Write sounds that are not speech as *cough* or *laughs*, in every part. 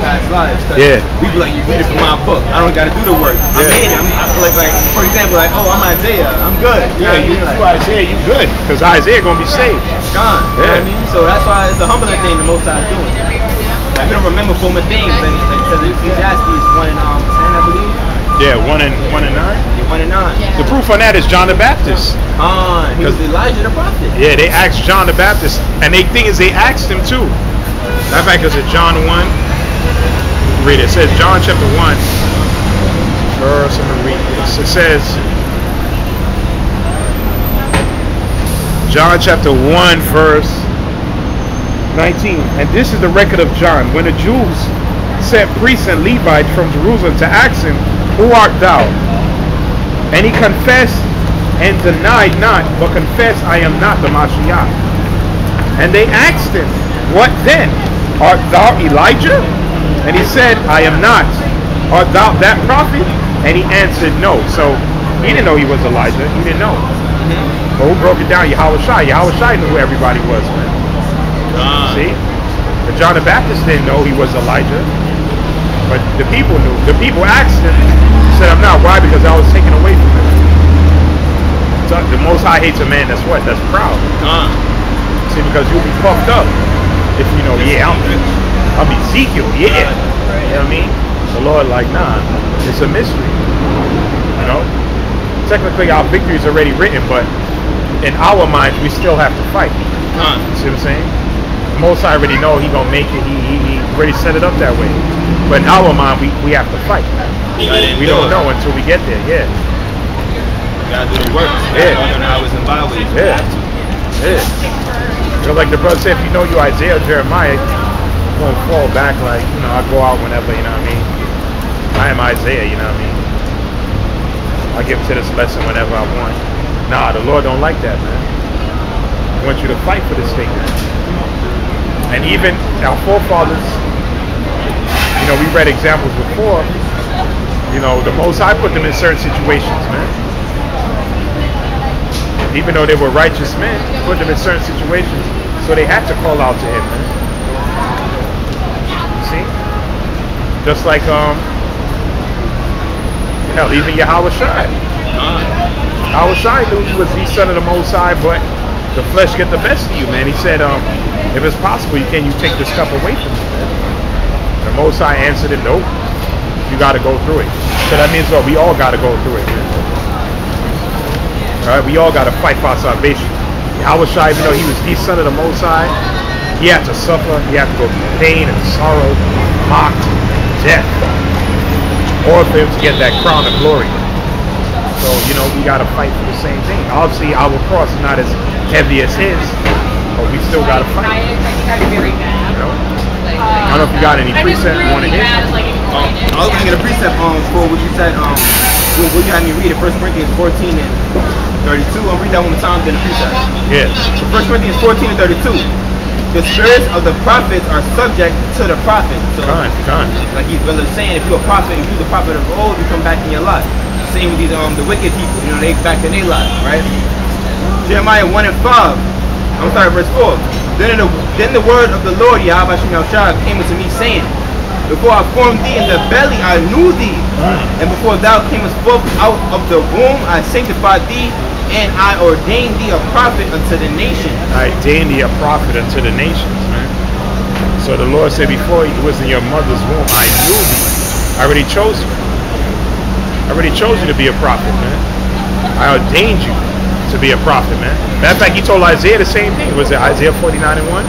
past lives. Yeah. We be like, you read it from my book. I don't got to do the work. I Yeah. it. I'm, I feel like, like, for example, like, oh, I'm Isaiah. I'm good. You Yeah, you, Like, Isaiah, you good. Because Isaiah gonna be saved. gone. You know I Yeah. mean? So that's why it's a humbling thing the most I doing. Like, we don't remember former things. And like, because Ecclesiastes 1 and um, 10, I believe. Yeah, one and one and nine. Yeah, 1 and 9. The proof on that is John the Baptist. Uh, he was Elijah the prophet. Yeah, they asked John the Baptist, and they thing is they asked him too. That fact is it John one. Read it. It says John chapter one, verse. I'm read this. It says John chapter one, verse 19. And this is the record of John. When the Jews sent priests and Levites from Jerusalem to ask him, Who art thou? And he confessed and denied not, but confessed, I am not the Mashiach. And they asked him, What then? Art thou Elijah? And he said, I am not. Art thou that prophet? And he answered, No. So he didn't know he was Elijah. He didn't know. Mm-hmm. But who broke it down? Yahawashi. Yahweh Shai knew who everybody was, man. See? But John the Baptist didn't know he was Elijah. But the people knew. The people asked him, said, I'm not. Why? Because I was taken away from him. So the Most High hates a man that's what? That's proud. See, because you'll be fucked up if you know, yeah, I'm, I'm Ezekiel, yeah. You know what I mean? The Lord, like, nah, it's a mystery. You know? Technically, our victory is already written, but in our minds, we still have to fight. uh, See what I'm saying? Most High already know he gonna make it. He, he, he already set it up that way. But in our mind, we, we have to fight. We don't know until we get there. Yeah, Gotta do the work. Yeah. Organize and byways. We Yeah. yeah. So like the brother said, if you know you Isaiah, Jeremiah, you won't fall back like you know I go out whenever. You know what I mean? I am Isaiah. You know what I mean? I give to this lesson whenever I want. Nah, the Lord don't like that, man. He wants you to fight for this thing, man. And even our forefathers, you know, we read examples before. You know, the Most High put them in certain situations, man. Even though they were righteous men, put them in certain situations, so they had to call out to him, man. You see? Just like, um, hell, even Yahawashi. Yahweh Shai he was the son of the Most High, but the flesh get the best of you, man. He said, um, if it's possible, you can you take this cup away from me? The Most High answered him, nope. You got to go through it. So that means what? We all got to go through it. All right, we all got to fight for our salvation. Yahawashi, even though he was the son of the Most High, he had to suffer. He had to go through pain and sorrow, mocked, death, all for him to get that crown of glory. So, you know, we got to fight for the same thing. Obviously, our cross is not as heavy as his, but we still got to fight. You know? I don't know if you got any precept you want to hit. um, I was gonna get a precept um, for what you said. Um, what, what you had me read in First Corinthians 14 and 32. I'll read that one more time. Then the precept. Yes. So First Corinthians 14 and 32. The spirits of the prophets are subject to the prophet. So, Done, done. like he's brother saying, if you're a prophet, if you're the prophet of old, you come back in your life. Same with these um the wicked people. You know, they back in their life, right? Jeremiah 1 and 5. I'm sorry, verse 4. Then the, then the word of the Lord, Yahweh Shah, came unto me, saying, Before I formed thee in the belly, I knew thee. And before thou camest forth out of the womb, I sanctified thee, and I ordained thee a prophet unto the nation. I ordained thee a prophet unto the nations, man. So the Lord said, before you was in your mother's womb, I knew thee. I already chose you. I already chose you to be a prophet, man. I ordained you to be a prophet, man. Matter of fact, he told Isaiah the same thing. Was it Isaiah 49 and 1?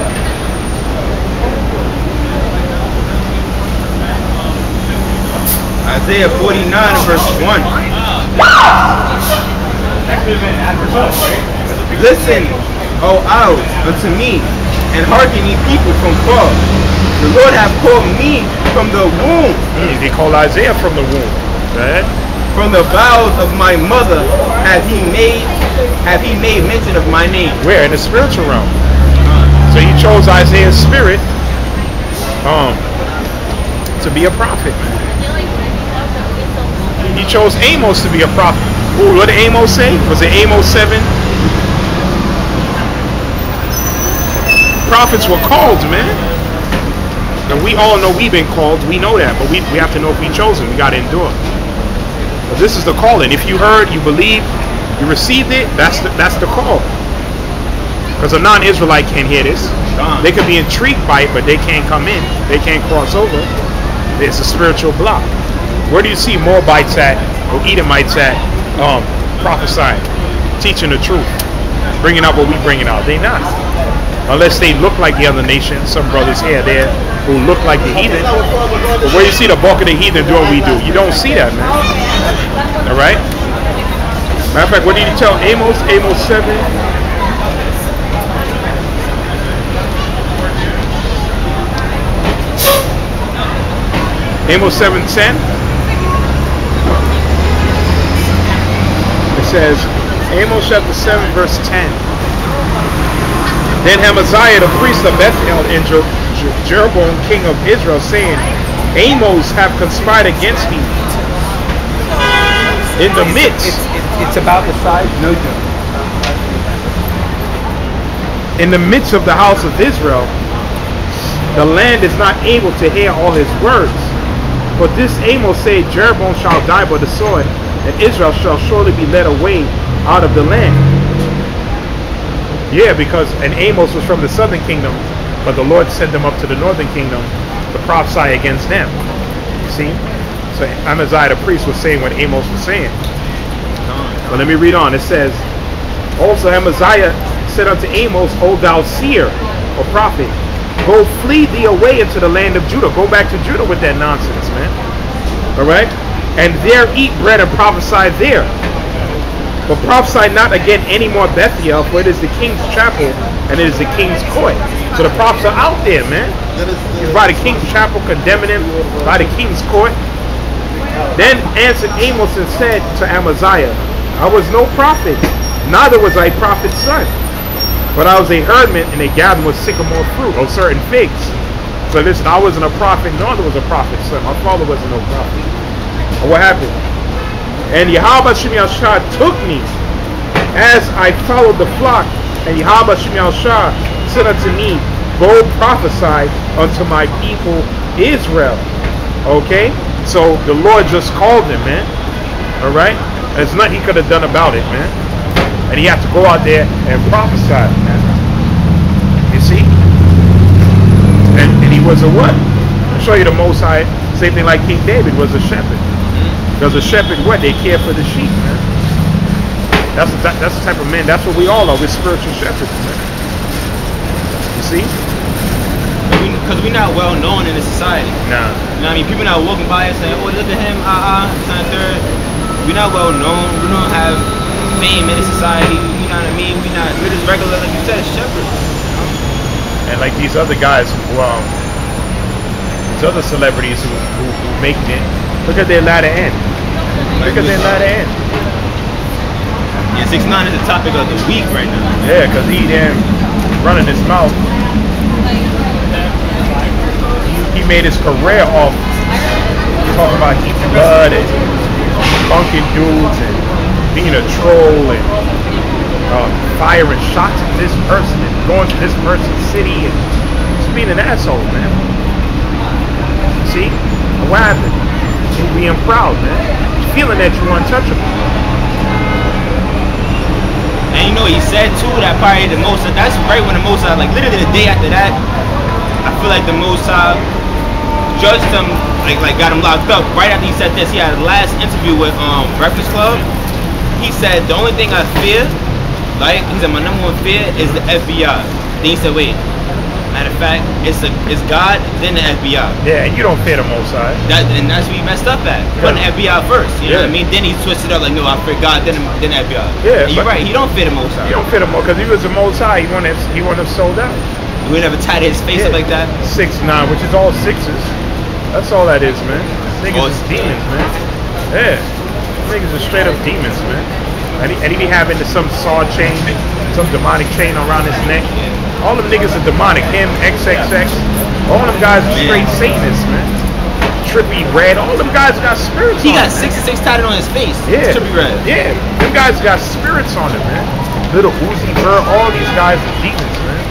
Isaiah 49 and verse 1. *laughs* Listen, O owls, unto me, and hearken ye people from far. The Lord hath called me from the womb, Mm, he called Isaiah from the womb. Right? from the bowels of my mother hath he made have he made mention of my name. Where? In the spiritual realm. So he chose Isaiah's spirit um, to be a prophet. He chose Amos to be a prophet. Ooh, what did Amos say? Was it Amos 7? Prophets were called, man. And we all know we've been called. We know that, but we, we have to know if we chosen. We got to endure. But this is the calling. If you heard, you believe, you received it. That's the, that's the call. Because a non-Israelite can't hear this. They could be intrigued by it, but they can't come in. They can't cross over. It's a spiritual block. Where do you see Moabites at or Edomites at um, prophesying, teaching the truth, bringing out what we bringing out? They not. Unless they look like the other nations. Some brothers here, there, who look like the heathen. But where you see the bulk of the heathen doing what we do, you don't see that, man. All right? Matter of fact, what did you tell Amos? Amos 7. Amos 7:10. Says, Amos chapter 7, verse 10. Then Amaziah, the priest of Bethel, and Je- Je- Jeroboam, king of Israel, saying, Amos have conspired against me in the midst, It's, it's, it's about the size, no joke. in the midst of the house of Israel. The land is not able to hear all his words. But this Amos said, Jeroboam shall die by the sword, and Israel shall surely be led away out of the land. Yeah, because and Amos was from the southern kingdom, but the Lord sent them up to the northern kingdom to prophesy against them. You see? So Amaziah the priest was saying what Amos was saying. But let me read on. It says, Also Amaziah said unto Amos, O thou seer or prophet, go flee thee away into the land of Judah. Go back to Judah with that nonsense, man. Alright? And there eat bread and prophesy there. But prophesy not again any more Bethel, for it is the king's chapel and it is the king's court. So the prophets are out there, man. He's by the king's chapel, condemning him by the king's court. Then answered Amos and said to Amaziah, I was no prophet, neither was I prophet's son. But I was a herdman and a gathering with sycamore fruit or certain figs. So listen, I wasn't a prophet, neither was a prophet's son. My father wasn't no prophet. What happened? And Yahweh Shemiel Shah took me as I followed the flock. And Yahweh Shah said unto me, Go prophesy unto my people Israel. Okay? So the Lord just called him, man. All right? There's nothing he could have done about it, man. And he had to go out there and prophesy, man. You see? And, and he was a what? I'll show you the Most High. Same thing like King David was a shepherd. Because a shepherd, what? They care for the sheep, man. That's the, that's the type of man. That's what we all are. We're spiritual shepherds, man. You see? Because we're not well known in the society. Nah. You know what I mean? People not walking by and saying, oh, look at him, ah, uh, uh, third. We're not well known. We don't have fame in the society. You know what I mean? We're not, we're just regular, like you said, shepherds. And like these other guys who, um, these other celebrities who, who, who making it, look at their latter end. At their latter end. Yeah, 6 9 is the topic of the week right now. Yeah, because he then running his mouth. He, he made his career off talking about eating blood and bunking dudes and being a troll and uh, firing shots at this person and going to this person's city and just being an asshole, man. See? What happened? Being proud, man. Feeling that you're untouchable. And you know, he said too that probably the most, that's right when the most, like literally the day after that, I feel like the most judged him, like, like got him locked up. Right after he said this, he had a last interview with um, Breakfast Club. He said, the only thing I fear, like, he said, my number one fear is the FBI. Then he said, wait, matter of fact, it's, a, it's God, then the FBI. Yeah, and you don't fit the Most High. That, and that's what he messed up at. Putting the FBI first. You know what I mean? Then he twisted it up like, no, I fit God, then, then the FBI. Yeah, you're right. He don't fear the most You don't fit the Most because he was the Most High. He wouldn't have, he wouldn't have sold out. We never tied his face up like that. Six nine, which is all sixes. That's all that is, man. Niggas Oh, is demons, man. Yeah, niggas are straight up demons, man. And he, and he be having some saw chain, some demonic chain around his neck. All them niggas are demonic. Him, XXX, all them guys are straight Satanists, man. Trippie Redd, all them guys got spirits. He on got them, man. 66 tatted on his face. Yeah. Trippie Redd. Yeah. Them guys got spirits on them, man. Little Uzi Vert, all these guys are demons, man.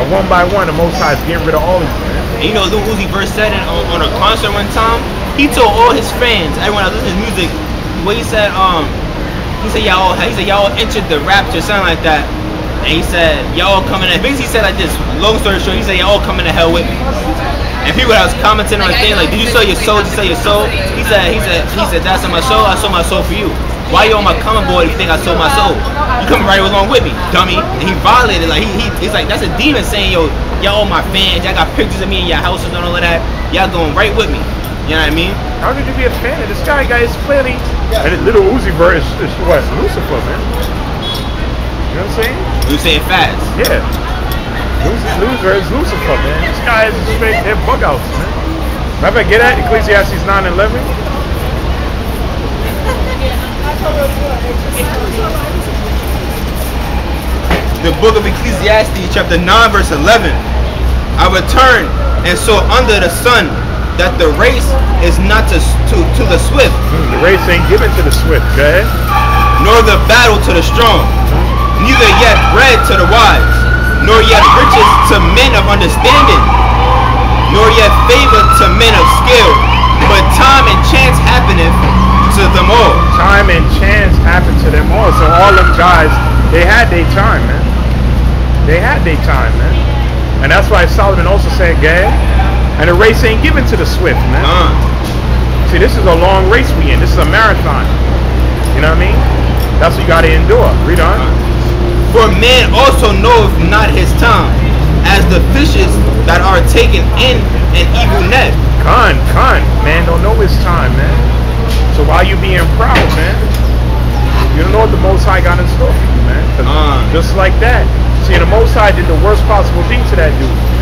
And one by one, the Most High is getting rid of all of them, man. And you know, Lil Uzi Vert said it on, on a concert one time. He told all his fans, everyone that listens to his music, what he said, um, he said y'all, he said y'all entered the rapture, something like that. And he said y'all coming in. Basically, said like this. Long story short, he said y'all coming to hell with me. And people that was commenting on the thing like, did you sell your soul? Did you sell your soul? He said, he said, he said, that's my soul. I sold my soul for you. Why you on my common board if you think I sold my soul? You coming right along with me, dummy. And he violated, like, he, he he's like, that's a demon saying, yo, y'all all my fans, y'all got pictures of me in your houses and all of that. Y'all going right with me. You know what I mean? How could you be a fan of this guy? Guy is clearly, and little Uzi Vert is, is what Lucifer, man. You know what I'm saying? You saying fast. Yeah. Lucy, Lucifer is Lucifer, man. This guy is straight, they're bug outs, man. Remember, get at Ecclesiastes 9 and 11? the book of Ecclesiastes, chapter 9, verse 11. I returned and saw under the sun that the race is not to, to, to the swift, Hmm, The race ain't given to the swift, go ahead. nor the battle to the strong, neither yet bread to the wise, nor yet riches to men of understanding, nor yet favor to men of skill, but time and chance happeneth to them all. Time and chance happened to them all. So all them guys, they had their time, man. They had their time, man. And that's why Solomon also said, Gad, and the race ain't given to the swift, man. Uh, See, this is a long race we in. This is a marathon. You know what I mean? That's what you gotta endure. Read on. For man also knoweth not his time, as the fishes that are taken in an evil net. Con, con, man, don't know his time, man. So why you being proud, man? You don't know what the Most High got in store for you, man. Uh. Just like that. See, the Most High did the worst possible thing to that dude.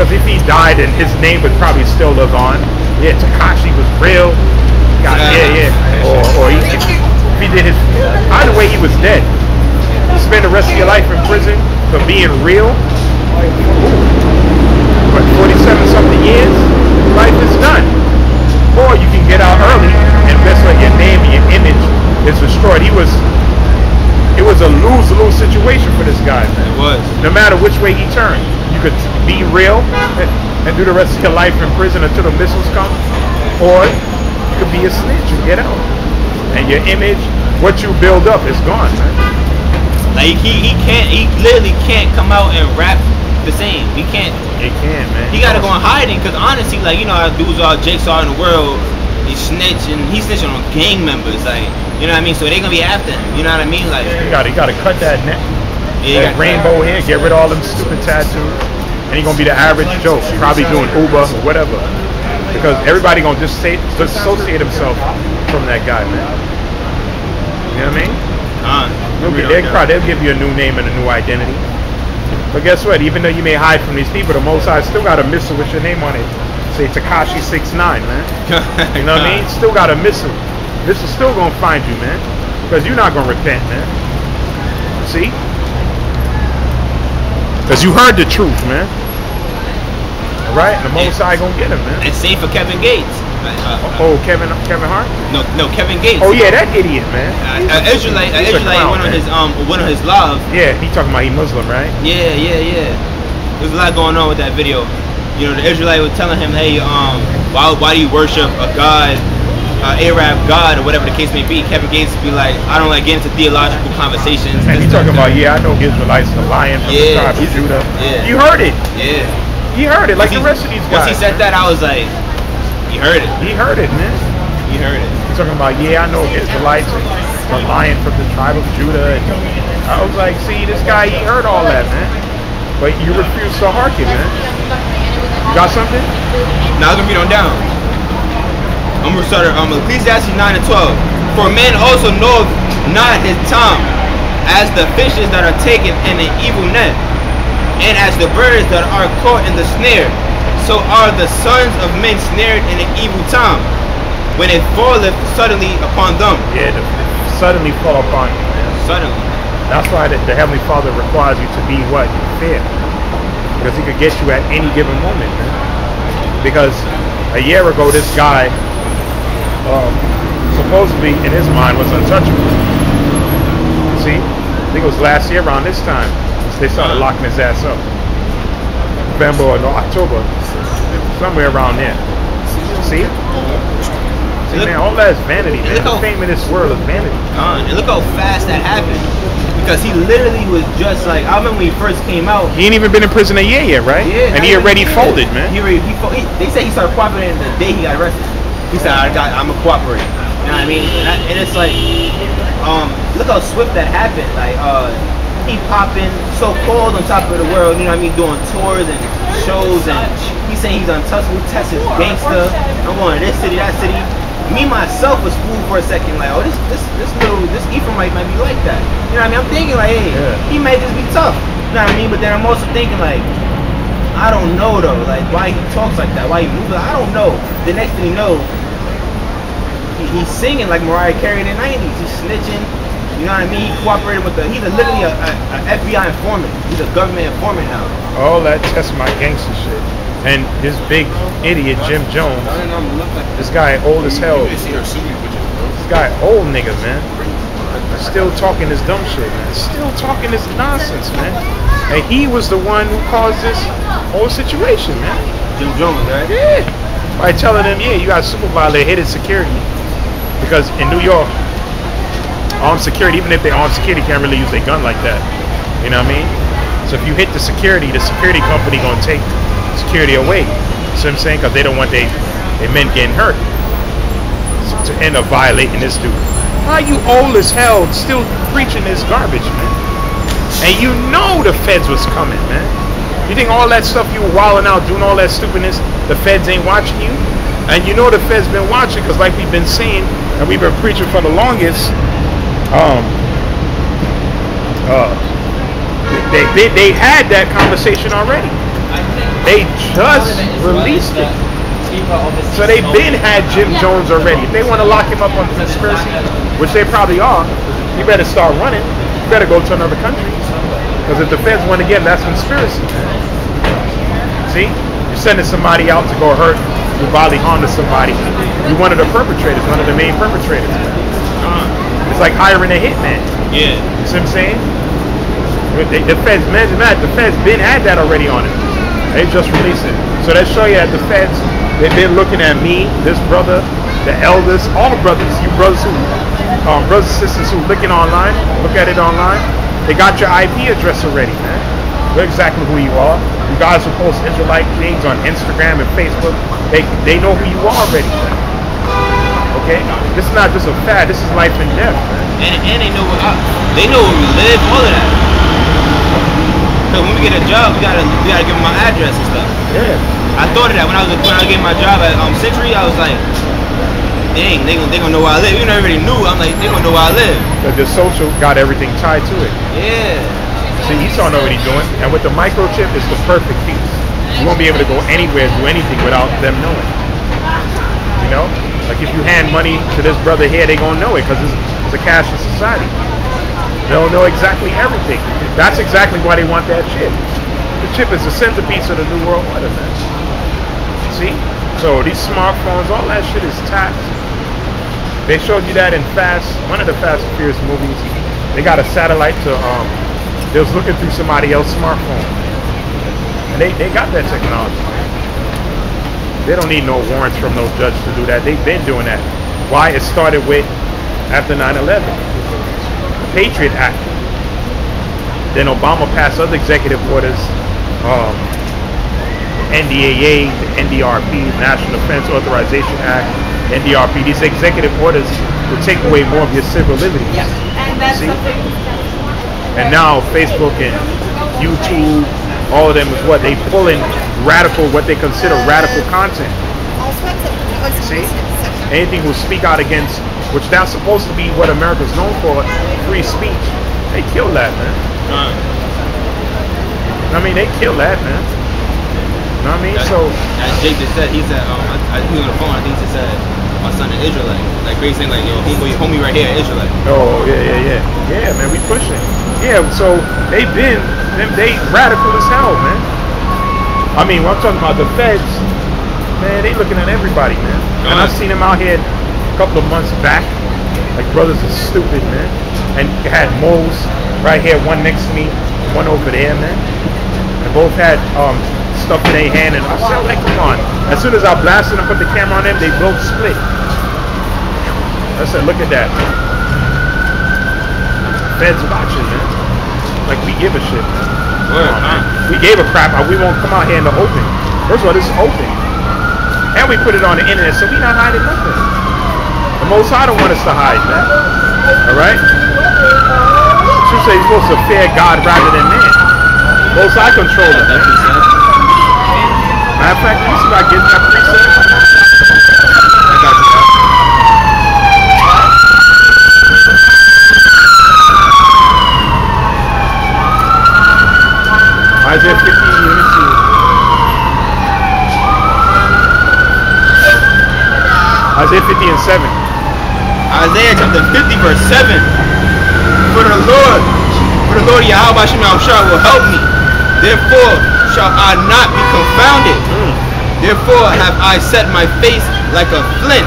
Because if he died, and his name would probably still live on. Yeah, Tekashi was real. God, yeah, yeah. Or, or he, if he did his, either way, he was dead. You spend the rest of your life in prison for being real. What, 47 something years? Life is done. Or you can get out early and best like your name and your image is destroyed. He was, it was a lose-lose situation for this guy, man It was. no matter which way he turned. You could be real and, and do the rest of your life in prison until the missiles come, or you could be a snitch and get out. And your image, what you build up, is gone, man. Like he, he can't he literally can't come out and rap the same. He can't It can, man. he gotta go in hiding because honestly like you know how dudes all Jake's all in the world he snitch and he's snitching on gang members like you know what I mean so they gonna be after him you know what I mean like You gotta, you gotta cut that net, yeah, that rainbow hair, get rid of all them stupid tattoos, and he gonna be the average Joe, probably doing Uber or whatever, because everybody gonna just say, dissociate himself from that guy, man. You know what I mean? uh, They'll, they'll, probably, they'll give you a new name and a new identity. But guess what? Even though you may hide from these people, the Most High still got a missile with your name on it. Say Tekashi 69, man. *laughs* You know what I mean? Still got a missile. This is still gonna find you, man. Because you're not gonna repent, man. See? Because you heard the truth, man. All right? And the Most High gonna get him, man. and same for Kevin Gates uh, uh, Oh, Kevin Kevin Hart? no no Kevin Gates Oh yeah, that idiot, man. uh, uh, Israelite uh, Israelite clown, of man. his um one of his live Yeah, he talking about he Muslim, right? Yeah, yeah, yeah. There's a lot going on with that video. You know, the Israelite was telling him, hey, um, why, why do you worship a god, uh, Arab god, or whatever the case may be? Kevin Gates would be like, I don't like getting into theological conversations. And he that, talking about, yeah, I know Israelites, are lying from the Yeah, tribe of Judah. yeah. You heard it. Yeah. He heard it, like Once the rest of these guys. Once he said that, I was like, you heard it. He heard it, man. You heard it. He's talking about, yeah, I know Israelites, the lion from the tribe of Judah. And I was like, see, this guy, he heard all that, man. But you refuse to hearken, man. Got something? Now I'm gonna read on down. I'm gonna start um, Ecclesiastes 9 and 12. For man also knoweth not his time, as the fishes that are taken in an evil net, and as the birds that are caught in the snare, so are the sons of men snared in an evil time, when it falleth suddenly upon them. Yeah, the, suddenly fall upon you, man. Suddenly. That's why the, the Heavenly Father requires you to be what? Fair. Because he could get you at any given moment, man. Because a year ago, this guy, um, supposedly in his mind, was untouchable. See? I think it was last year around this time. They started locking his ass up. November or no, October, somewhere around there. See? Man, all that is vanity, man. how- fame in this world is vanity. Uh, and look how fast that happened. Because he literally was just like I remember when he first came out. He ain't even been in prison a year yet, right? Yeah, and he already year. folded, man. He already he, he They say he started cooperating the day he got arrested. He said I got I'm a cooperate. You know what I mean? And, I, and it's like, um, look how swift that happened. Like uh, he popping so cold on top of the world. You know what I mean? Doing tours and shows and he's saying he's untouchable, Texas gangster. I'm going to this city, that city. Me myself was fooled for a second, like, oh, this this this little this Ephraim might be like that. You know what I mean? I'm thinking like, hey, Yeah. he might just be tough. You know what I mean? But then I'm also thinking like, I don't know though, like why he talks like that, why he moves. Like, I don't know. The next thing you know, he, he's singing like Mariah Carey in the '90s. He's snitching. You know what I mean? He cooperated with the. He's a, literally a, a, a FBI informant. He's a government informant now. All that test my gangster shit. And this big idiot Jim Jones, this guy old as hell. You see her shooting pictures, bro. This guy old nigga, man. Still talking this dumb shit, man. Still talking this nonsense, man. And he was the one who caused this whole situation, man. Jim Jones, right? Yeah. By telling them, yeah, you got super violator, hated security. Because in New York, armed security, even if they armed security, can't really use their gun like that. You know what I mean? So if you hit the security, the security company gonna take security away. See what I'm saying? Because they don't want they, they men getting hurt. So to end up violating this dude. Why you old as hell still preaching this garbage, man? And you know the feds was coming, man. You think all that stuff you were wilding out, doing all that stupidness, the feds ain't watching you? And you know the feds been watching because like we've been saying, and we've been preaching for the longest, um, uh, they, they, they had that conversation already. They just released it. So they've been had Jim Jones already. If they want to lock him up on conspiracy, which they probably are, you better start running. You better go to another country. Because if the feds want again, that's conspiracy. See? You're sending somebody out to go hurt, you bodily harm to somebody. You're one of the perpetrators, one of the main perpetrators. It's like hiring a hitman. Yeah. You see what I'm saying? They, the feds, imagine that, the feds been had that already on it. They just released it. So that show you that the feds, they've been looking at me, this brother, the eldest, all the brothers, you brothers who, um, brothers and sisters who looking online, look at it online. They got your IP address already, man. They're exactly who you are. You guys who post Israelite things on Instagram and Facebook, they they know who you are already, man. Okay? This is not just a fad, this is life and death, man. And, and they know where I, they know where we live, all of that. Cause when we get a job, we gotta we gotta give them my address and stuff. Yeah. I thought of that when I was when I getting my job at um Century. I was like, dang, they gonna they gonna know where I live. Even though I already knew, I'm like, they gonna know where I live. Because the social got everything tied to it. Yeah. See, Esau know what he's doing. And with the microchip, it's the perfect piece. You won't be able to go anywhere, do anything without them knowing. You know? Like if you hand money to this brother here, they gonna know it because it's, it's a cashless society. They'll know exactly everything. That's exactly why they want that chip. The chip is the centerpiece of the new world order, man. See? So these smartphones, all that shit is taxed. They showed you that in Fast, one of the Fast and Furious movies. They got a satellite to um they was looking through somebody else's smartphone. And they, they got that technology. They don't need no warrants from no judge to do that. They've been doing that. Why it started with after 9-11. The Patriot Act. Then Obama passed other executive orders. Um, NDAA, the NDRP, National Defense Authorization Act, NDRP. These executive orders will take away more of your civil liberties. And that's See? something. And now Facebook and YouTube, all of them is what they pulling radical, what they consider radical content. See? Anything who speak out against, which that's supposed to be what America's known for, free speech. They kill that, man. Uh, I mean, they kill that, man. You know what I mean? that, So, as Jake just said, he said, um, I, I, he was on the phone. I think he just said, my son an Israelite. Like basically, like yo, homie, homie right here, in Israelite. oh yeah, yeah, yeah, yeah, man. We pushing. Yeah, so they been them they radical as hell, man. I mean, when I'm talking about the feds, man, they looking at everybody, man. And I've seen them out here couple of months back. Like brothers are stupid, man. And had moles right here, one next to me, one over there, man. And both had um, stuff in their hand, and I said, like, come on. As soon as I blasted and put the camera on them, they both split. I said, look at that. Feds watching, man. Like we give a shit. Word, on, huh? We gave a crap. We won't come out here in the open. First of all, this is open, and we put it on the internet, so we not hiding nothing. Most High don't want us to hide, man. All right. You say you're supposed to fear God rather than man. Most High control it, man. Matter of fact, you see about getting that? I you. Isaiah 50, let me see. Isaiah 50 and 7. Isaiah chapter 50 verse 7. For the Lord, for the Lord Yahweh Yahushua will help me. Therefore shall I not be confounded. Therefore have I set my face like a flint,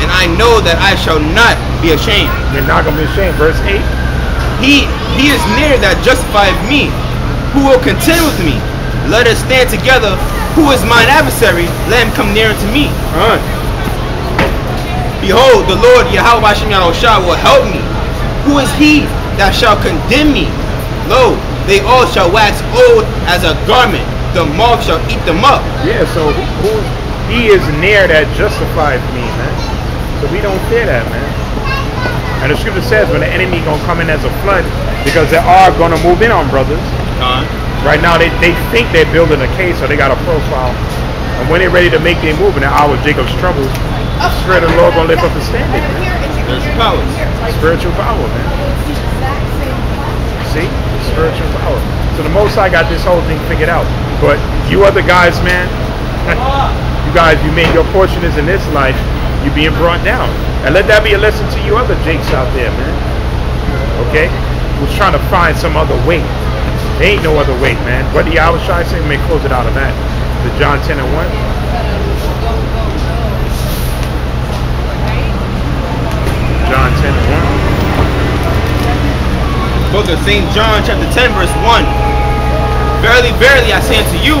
and I know that I shall not be ashamed. You're not going to be ashamed. Verse 8. He he is near that justifieth me. Who will contend with me? Let us stand together. Who is mine adversary? Let him come near unto me. Huh? Behold, the Lord Yahweh Hashem Yahushua will help me. Who is he that shall condemn me? Lo, they all shall wax old as a garment. The moth shall eat them up. Yeah, so who, who, he is near that justifies me, man. So we don't fear that, man. And the scripture says when the enemy gonna come in as a flood, because they are gonna move in on brothers. Uh-huh. Right now they, they think they're building a case or they got a profile. And when they're ready to make their move in the hour of Jacob's trouble, of the Lord gonna lift up a standard, man. There's powers. Spiritual power, man. See? Spiritual power. So the most I got this whole thing figured out. But you other guys, man, *laughs* you guys, you made your portion is in this life, you being brought down. And let that be a lesson to you other Jakes out there, man. Okay? Who's trying to find some other way. There ain't no other way, man. What the try to say, may close it out of that. The John 10 and 1. John 10 and 1. Book of St. John, chapter 10, verse 1. Verily, verily, I say unto you,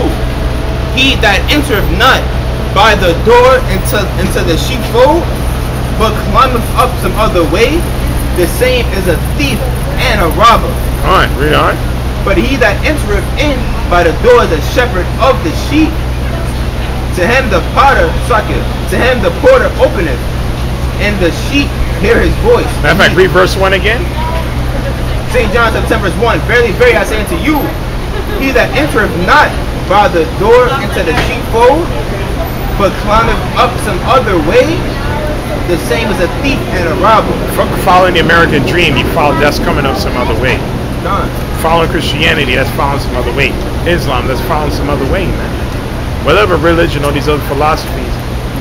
he that entereth not by the door into, into the sheepfold, but climbeth up some other way, the same is a thief and a robber. All right, read on. But he that entereth in by the door is the shepherd of the sheep. To him the potter sucketh, to him the porter openeth, and the sheep hear his voice. Matter of fact, read verse 1 again. St. John chapter 10 verse 1. Verily, verily, I say unto you, he that entereth not by the door into the sheepfold, but climbeth up some other way, the same as a thief and a robber. Following the American dream, you follow that's coming up some other way. Done. Following Christianity, that's following some other way. Islam, that's following some other way, man. Whatever religion or these other philosophies,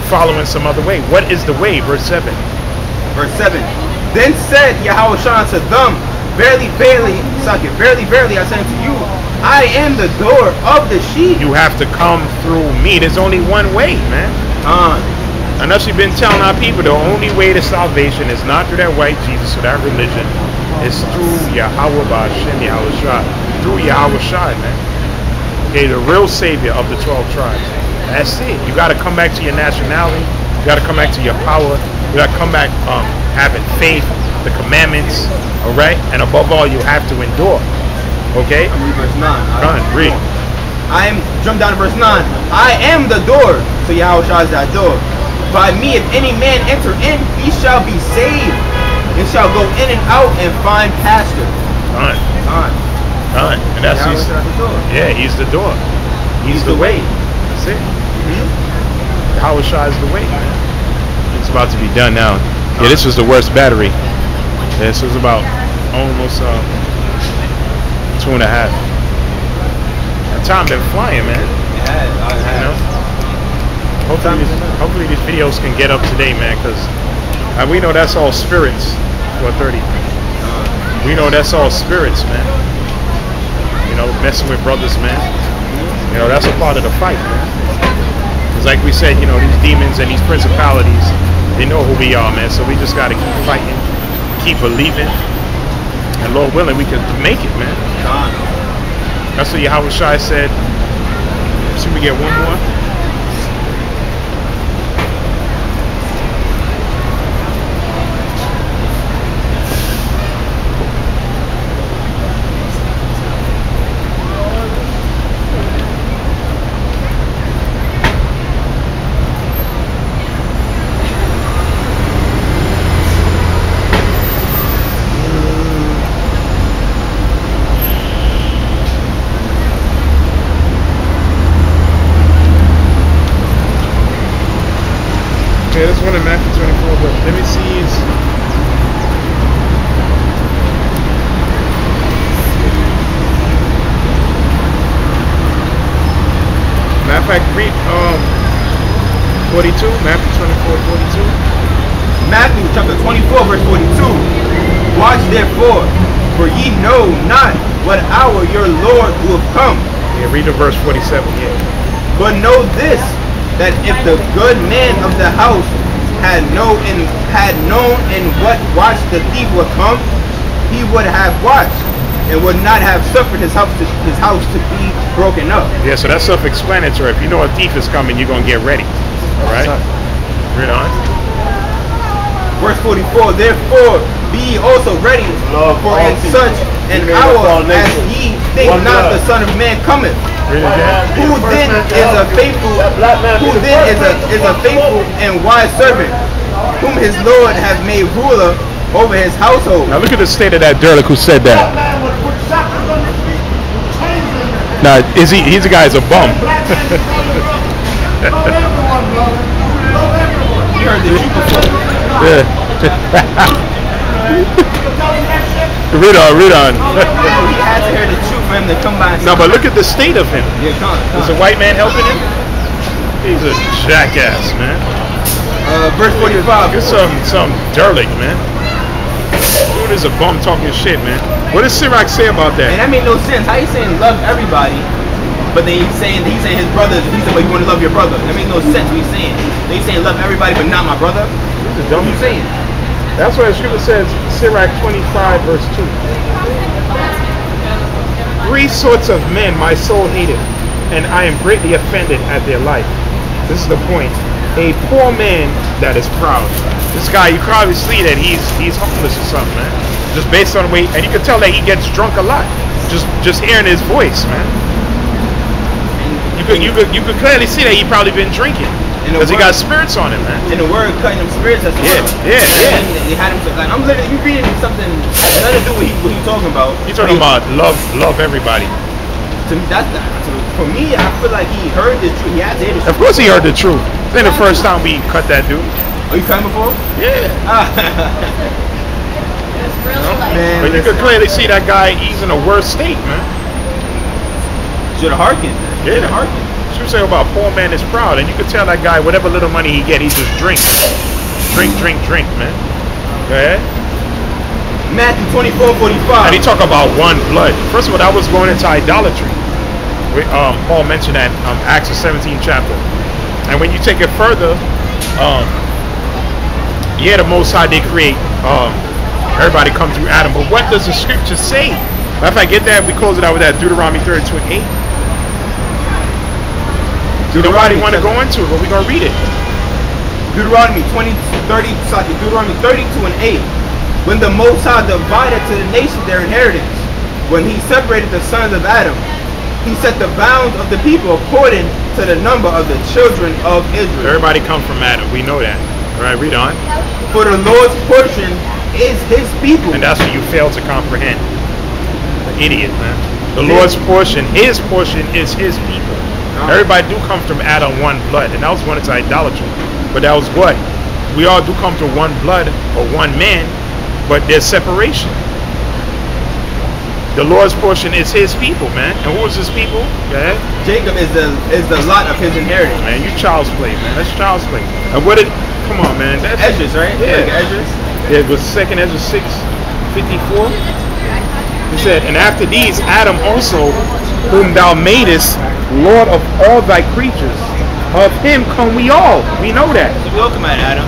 following some other way. What is the way? Verse 7. Verse 7. Then said Yahweh unto them, Verily, verily, suck it. Verily, verily, I say unto you, I am the door of the sheep. You have to come through me. There's only one way, man. Uh, that's we've been telling our people, the only way to salvation is not through that white Jesus or that religion. It's through Yahweh Ba'ashem, Yahawashi. Through Yahawashi, man. Okay, the real savior of the 12 tribes. That's it. You got to come back to your nationality. You got to come back to your power. You got to come back um, having faith, the commandments, all right? And above all, you have to endure. Okay? I'm reading verse 9. Run, read. I am, jump down to verse 9. I am the door. So Yahawashi is that door. By me, if any man enter in, he shall be saved, and shall go in and out and find pasture. Run, Alright. run. And that's Yahweh his, Shai the door. yeah, he's the door. He's the way. That's it. Yahweh Shai is the way, man. It's about to be done now. Yeah, this was the worst battery. This was about almost uh, two and a half. That time been flying, man. Has. I You know. Hopefully, this, hopefully these videos can get up today, man. Cause uh, we know that's all spirits. 430. We know that's all spirits, man. You know, messing with brothers, man. You know, that's a part of the fight, man. Because like we said, you know, these demons and these principalities, they know who we are, man. So we just got to keep fighting, keep believing. And Lord willing, we can make it, man. Done. That's what Yahawashi said. If we get one more. Okay, this one in Matthew 24, but let me see. It's, matter of fact, read um 42, Matthew 24, 42. Matthew chapter 24, verse 42. Watch therefore, for ye know not what hour your Lord will come. Yeah, read the verse 47. Yeah. But know this, that if the good man of the house had known in had known in what watch the thief would come, he would have watched and would not have suffered his house to, his house to be broken up. Yeah, so that's self-explanatory. If you know a thief is coming, you're gonna get ready. All right. Read on. Verse 44, therefore be also ready, Love for all in people. such an He hour as nations. ye think One not blood. the Son of Man cometh. Read it again. Who then is a faithful, who then is a is a faithful and wise servant, whom his Lord hath made ruler over his household. Now look at the state of that derelict who said that. Now, is he? He's a guy. Is a bum. You heard the truth before. Yeah. read on. Read on. He had to hear the truth for him to come by no, but look at the state of him. Yeah, come, Is a white man helping him? He's a jackass, man. Uh, verse 45. Look at some some derelict, man. Dude is a bum talking shit, man. What does Sirach say about that? And that? made no sense. How you saying love everybody, but then he's saying he's saying his brother. He said, "Well, you want to love your brother." That makes no sense. What he's saying. They saying love everybody, but not my brother. A What dumb you saying? That's why the scripture says, Sirach 25, verse 2. Three sorts of men my soul hated, and I am greatly offended at their life. This is the point. A poor man that is proud. This guy, you can probably see that he's he's homeless or something, man. Just based on the way, and you can tell that he gets drunk a lot. Just just hearing his voice, man. You could you could you could clearly see that he probably been drinking because he got spirits on him, man. And the word cutting them spirits. That's the Yeah, yeah, yeah. They had him. Like, I'm literally you reading something nothing to do with he, what he's talking about. He's talking about love love everybody. To me, that's that. To, for me, I feel like he heard the truth. He had to hear the Of course he heard the truth. Then the first time we cut that dude. Are you coming before? Yeah. Ah, It's real life. man, But you could clearly see that guy, he's in a worse state, man. should have hearkened. Yeah. Should have hearkened. She was saying about poor man is proud. And you could tell that guy, whatever little money he get, he just drinks. Drink, drink, drink, man. Go ahead. Matthew 24, 45. And he talk about one blood. First of all, that was going into idolatry. We, um, Paul mentioned that um, Acts the 17th chapter. And when you take it further, um, yeah, the Most High did create um, everybody come through Adam. But what does the scripture say? If I get that, we close it out with that Deuteronomy 32 and 8. Nobody want to go into it, but we're going to read it. Deuteronomy 20, 30, sorry, Deuteronomy 32 and 8. When the Most High divided to the nation their inheritance, when he separated the sons of Adam, he set the bounds of the people according to the number of the children of Israel. Everybody come from Adam. We know that. All right, read on. For the Lord's portion is his people. And that's what you fail to comprehend. Idiot, man. The Lord's portion, his portion is his people. Uh-huh. Everybody do come from Adam one blood, and that was one it's idolatry. But that was what? We all do come from one blood or one man, but there's separation. The Lord's portion is his people, man. And who is his people? Go ahead. Jacob is the is the lot of his inheritance. Man, you child's play, man. That's child's play. And what did come on, man. That's Esdras, right? Yeah. Like Esdras. It was second Ezra 6, 54. He said, And after these, Adam also, whom thou madest, Lord of all thy creatures, of him come we all. We know that. So we all come out Adam,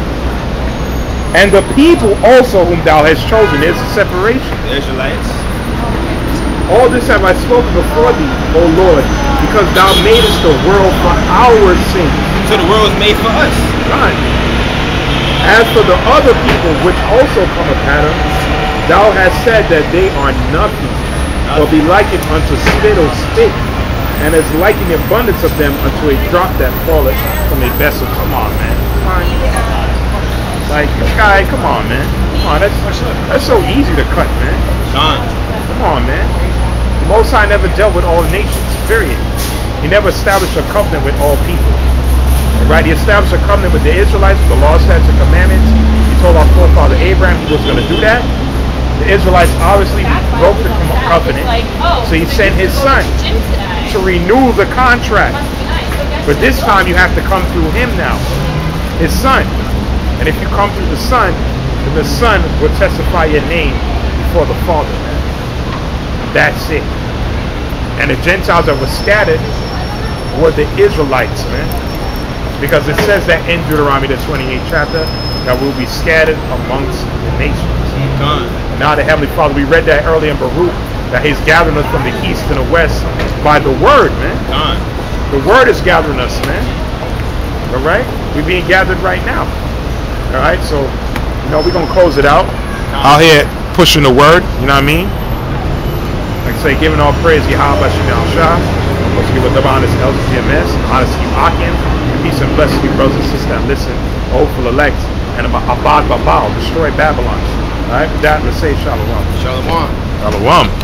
And the people also whom thou hast chosen. There's a separation. the Israelites. All this have I spoken before thee, O Lord, because thou madest the world for our sins. So the world was made for us. Right. As for the other people which also come of Adam, thou hast said that they are nothing, but be likened unto spittle spit, and as likened the abundance of them unto a drop that falleth from a vessel. Come on, man. Come on. Like, guy, come on, man. Come on, that's, that's so easy to cut, man. Gone. Come on, man. The Most High never dealt with all nations, period. He never established a covenant with all people. Right? He established a covenant with the Israelites, the law, statutes, and commandments. He told our forefather Abraham he was going to do that. The Israelites obviously broke the covenant, so he sent his son to renew the contract. But this time you have to come through him now, his son. And if you come through the son, then the son will testify your name before the father. That's it. And the Gentiles that were scattered were the Israelites, man. Because it says that in Deuteronomy, the 28th chapter, that we'll be scattered amongst the nations. Now the Heavenly Father, we read that earlier in Baruch, that He's gathering us from the east and the west by the Word, man. The Word is gathering us, man. All right? We're being gathered right now. All right? So, you know, we're going to close it out. Out here pushing the Word, you know what I mean? Like I say, giving all praise, Yahweh Shah. Let's give a honor to elders GMS, honor to Akim, and peace and blessings to you brothers and sisters that listen, hopeful elect, and Abad Babal, destroy Babylon. All right, with that, let's say Shalom. Shalom. Shalom.